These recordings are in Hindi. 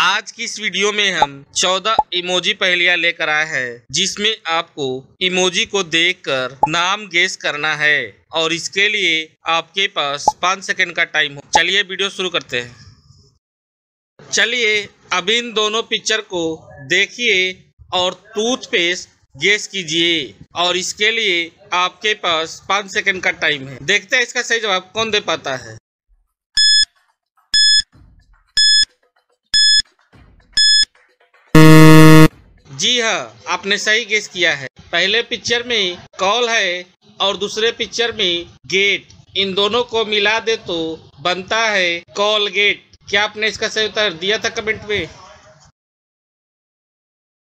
आज की इस वीडियो में हम 14 इमोजी पहेलियाँ लेकर आए हैं, जिसमें आपको इमोजी को देखकर नाम गेस करना है और इसके लिए आपके पास पाँच सेकंड का टाइम हो। चलिए वीडियो शुरू करते हैं। चलिए, अब इन दोनों पिक्चर को देखिए और टूथपेस्ट गेस कीजिए और इसके लिए आपके पास पाँच सेकंड का टाइम है। देखते हैं इसका सही जवाब कौन दे पाता है। जी हाँ आपने सही गेस किया है। पहले पिक्चर में कॉल है और दूसरे पिक्चर में गेट इन दोनों को मिला दे तो बनता है कॉल गेट क्या आपने इसका सही उत्तर दिया था कमेंट में?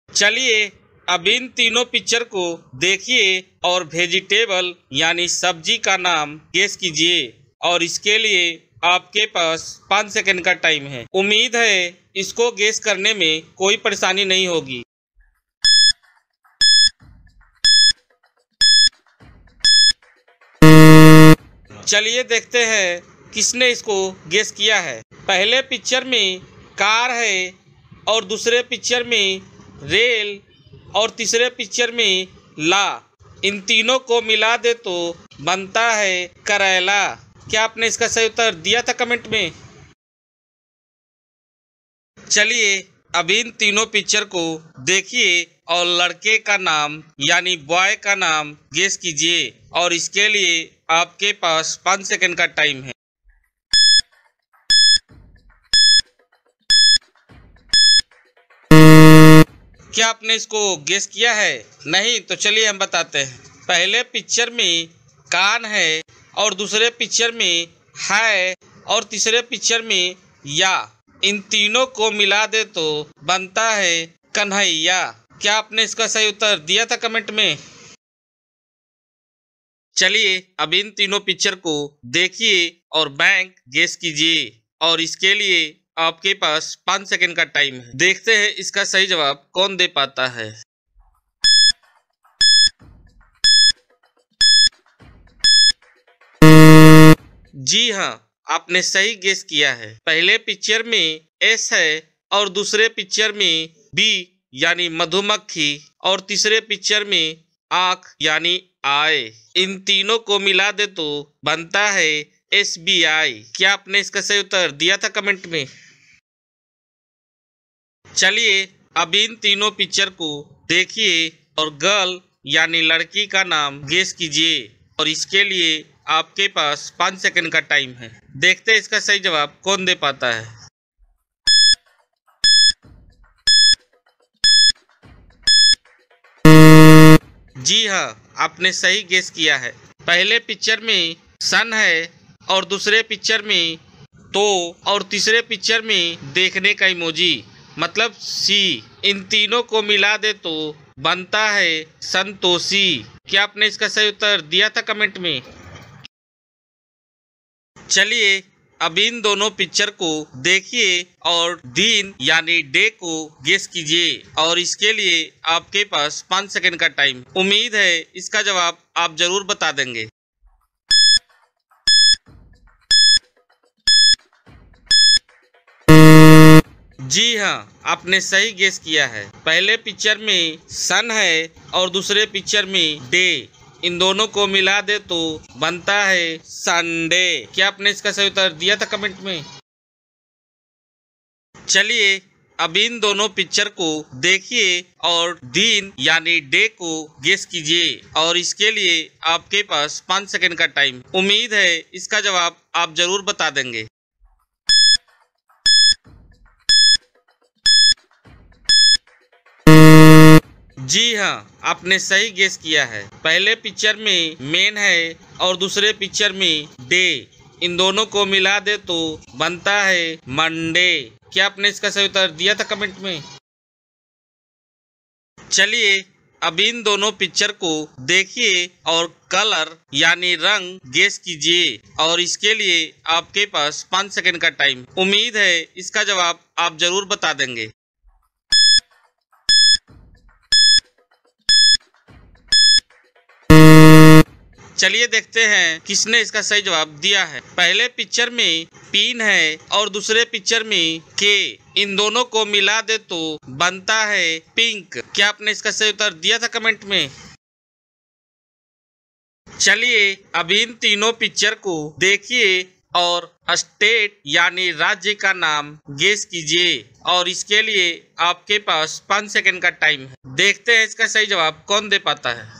चलिए, अब इन तीनों पिक्चर को देखिए और वेजिटेबल यानी सब्ज़ी का नाम गेस कीजिए। और इसके लिए आपके पास पाँच सेकंड का टाइम है। उम्मीद है इसको गेस करने में कोई परेशानी नहीं होगी। चलिए देखते हैं किसने इसको गेस किया है। पहले पिक्चर में कार है और दूसरे पिक्चर में रेल और तीसरे पिक्चर में ला। इन तीनों को मिला दे तो बनता है करेला। क्या आपने इसका सही उत्तर दिया था कमेंट में? चलिए अब इन तीनों पिक्चर को देखिए। और लड़के का नाम, यानी बॉय का नाम गेस कीजिए। और इसके लिए आपके पास पाँच सेकंड का टाइम है। क्या आपने इसको गेस किया है? नहीं तो चलिए हम बताते हैं। पहले पिक्चर में कान है और दूसरे पिक्चर में है और तीसरे पिक्चर में या। इन तीनों को मिला दे तो बनता है कन्हैया। क्या आपने इसका सही उत्तर दिया था कमेंट में? चलिए, अब इन तीनों पिक्चर को देखिए और बैंक गेस कीजिए। और इसके लिए आपके पास पाँच सेकंड का टाइम है। देखते हैं इसका सही जवाब कौन दे पाता है। जी हाँ आपने सही गेस किया है। पहले पिक्चर में एस है और दूसरे पिक्चर में बी यानी मधुमक्खी और तीसरे पिक्चर में आँख यानी आय इन तीनों को मिला दे तो बनता है एस बी आई क्या आपने इसका सही उत्तर दिया था कमेंट में? चलिए, अब इन तीनों पिक्चर को देखिए और गर्ल यानी लड़की का नाम गेस कीजिए और इसके लिए आपके पास पाँच सेकंड का टाइम है। देखते हैं इसका सही जवाब कौन दे पाता है। जी हाँ आपने सही गेस किया है। पहले पिक्चर में सन है और दूसरे पिक्चर में तो और तीसरे पिक्चर में देखने का इमोजी मतलब सी इन तीनों को मिला दे तो बनता है संतोषी। क्या आपने इसका सही उत्तर दिया था कमेंट में? चलिए अब इन दोनों पिक्चर को देखिए और दिन यानी डे को गेस कीजिए। और इसके लिए आपके पास पाँच सेकंड का टाइम। उम्मीद है इसका जवाब आप ज़रूर बता देंगे। जी हाँ आपने सही गेस किया है। पहले पिक्चर में सन है और दूसरे पिक्चर में डे। इन दोनों को मिला दे तो बनता है संडे क्या आपने इसका सही उत्तर दिया था कमेंट में? चलिए, अब इन दोनों पिक्चर को देखिए और दिन यानी डे को गेस कीजिए। और इसके लिए आपके पास पाँच सेकंड का टाइम उम्मीद है इसका जवाब आप ज़रूर बता देंगे। जी हाँ आपने सही गेस किया है। पहले पिक्चर में मेन है और दूसरे पिक्चर में डे इन दोनों को मिला दे तो बनता है मंडे क्या आपने इसका सही उत्तर दिया था कमेंट में? चलिए, अब इन दोनों पिक्चर को देखिए और कलर यानी रंग गेस कीजिए। और इसके लिए आपके पास पाँच सेकंड का टाइम उम्मीद है इसका जवाब आप ज़रूर बता देंगे। चलिए देखते हैं किसने इसका सही जवाब दिया है। पहले पिक्चर में पीन है और दूसरे पिक्चर में के इन दोनों को मिला दे तो बनता है पिंक क्या आपने इसका सही उत्तर दिया था कमेंट में? चलिए अब इन तीनों पिक्चर को देखिए और स्टेट यानी राज्य का नाम गेस कीजिए। और इसके लिए आपके पास पाँच सेकंड का टाइम है। देखते हैं इसका सही जवाब कौन दे पाता है।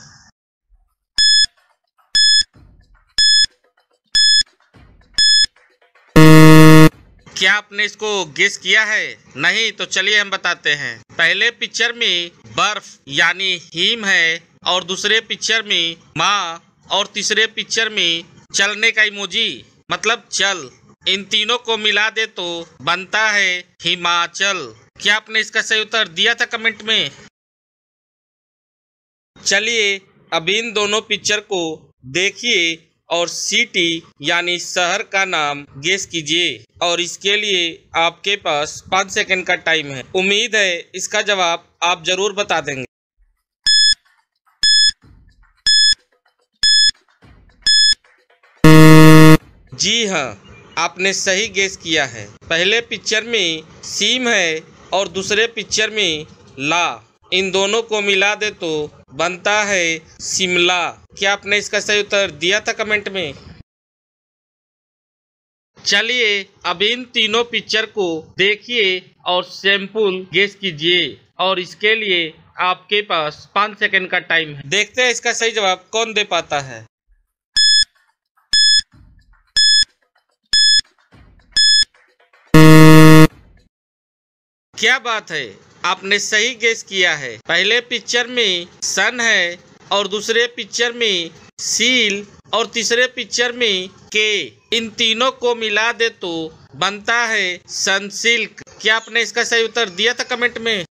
क्या आपने इसको गेस किया है? नहीं तो चलिए हम बताते हैं। पहले पिक्चर में बर्फ़, यानी हिम है, और दूसरे पिक्चर में माँ, और तीसरे पिक्चर में चलने का इमोजी मतलब चल। इन तीनों को मिला दे तो बनता है हिमाचल। क्या आपने इसका सही उत्तर दिया था कमेंट में? चलिए, अब इन दोनों पिक्चर को देखिए। और सिटी यानी शहर का नाम गेस कीजिए। और इसके लिए आपके पास पाँच सेकंड का टाइम है। उम्मीद है इसका जवाब आप ज़रूर बता देंगे। जी हाँ आपने सही गेस किया है। पहले पिक्चर में सीम है और दूसरे पिक्चर में ला। इन दोनों को मिला दे तो बनता है शिमला। क्या आपने इसका सही उत्तर दिया था कमेंट में? चलिए, अब इन तीनों पिक्चर को देखिए और सैंपल गेस कीजिए। और इसके लिए आपके पास पाँच सेकंड का टाइम है। देखते हैं इसका सही जवाब कौन दे पाता है। क्या बात है? आपने सही गेस किया है। पहले पिक्चर में सन है और दूसरे पिक्चर में सील और तीसरे पिक्चर में के इन तीनों को मिला दे तो बनता है सनसिल्क क्या आपने इसका सही उत्तर दिया था कमेंट में?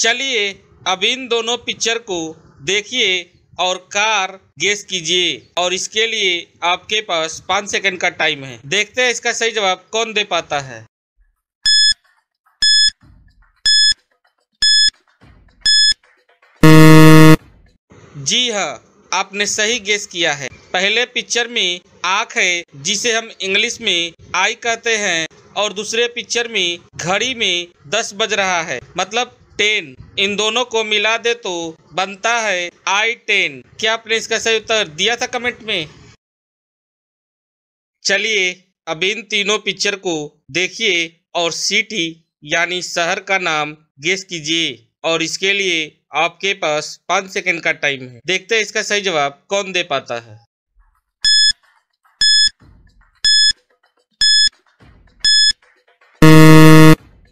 चलिए, अब इन दोनों पिक्चर को देखिए और कार गेस कीजिए। और इसके लिए आपके पास पाँच सेकंड का टाइम है। देखते हैं इसका सही जवाब कौन दे पाता है। जी हाँ आपने सही गेस किया है। पहले पिक्चर में आँख है, जिसे हम इंग्लिश में आई कहते हैं, और दूसरे पिक्चर में घड़ी में दस बज रहा है। मतलब टेन इन दोनों को मिला दे तो बनता है आई टेन क्या आपने इसका सही उत्तर दिया था कमेंट में? चलिए, अब इन तीनों पिक्चर को देखिए, और सिटी यानी शहर का नाम गेस कीजिए। और इसके लिए आपके पास पाँच सेकंड का टाइम है। देखते हैं इसका सही जवाब कौन दे पाता है।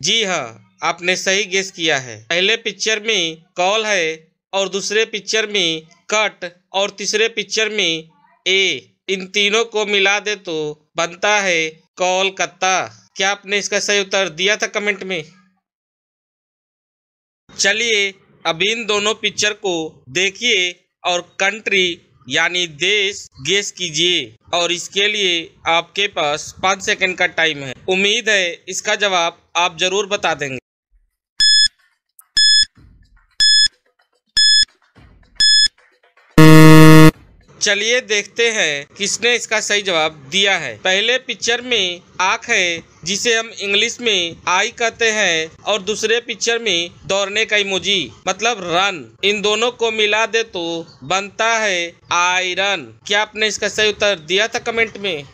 जी हाँ आपने सही गेस किया है। पहले पिक्चर में कॉल है और दूसरे पिक्चर में कट और तीसरे पिक्चर में ए इन तीनों को मिला दे तो बनता है कोलकाता क्या आपने इसका सही उत्तर दिया था कमेंट में? चलिए अब इन दोनों पिक्चर को देखिए और कंट्री यानी देश गेस कीजिए। और इसके लिए आपके पास पाँच सेकंड का टाइम है। उम्मीद है इसका जवाब आप ज़रूर बता देंगे। चलिए देखते हैं किसने इसका सही जवाब दिया है। पहले पिक्चर में आँख है, जिसे हम इंग्लिश में आई कहते हैं, और दूसरे पिक्चर में दौड़ने का इमोजी मतलब रन। इन दोनों को मिला दे तो बनता है आयरन। क्या आपने इसका सही उत्तर दिया था कमेंट में?